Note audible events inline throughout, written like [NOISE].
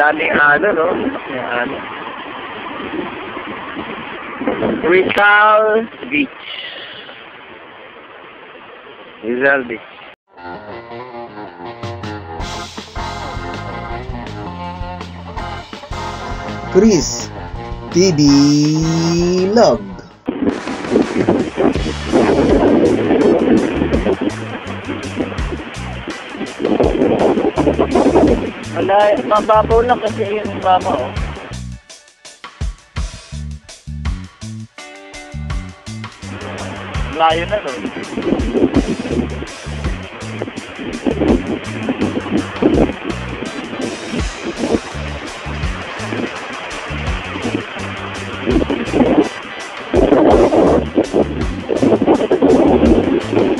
daming ano, no? Ano. Rizal Beach. Rizal Beach. Chris TV Log Wala, mababaw lang kasi yung mama, oh. Layo na, no?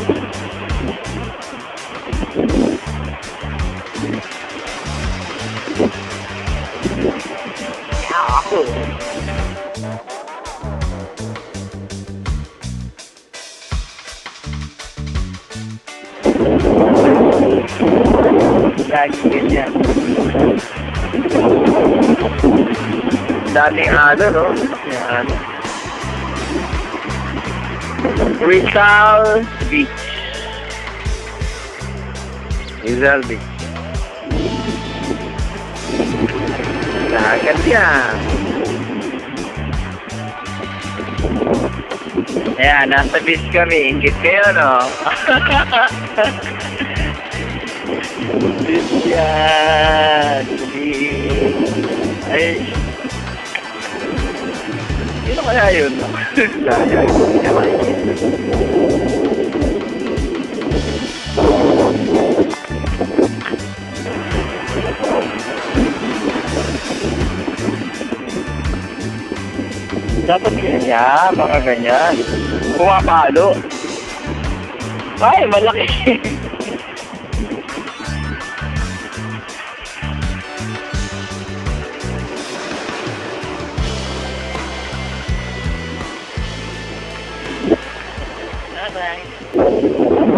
Ako. Lagi ganyan. No? Rizal Beach. Rizal Beach. Dagat yan. Ayan, nasa beach kami. Ingit kayo, no? beach yan. Beach. Ay. Sino kaya yun? Kaya [LAUGHS] yun. Dapat ganyan, mga ganyan. Pumapalo. Ay, malaki. Bye-bye.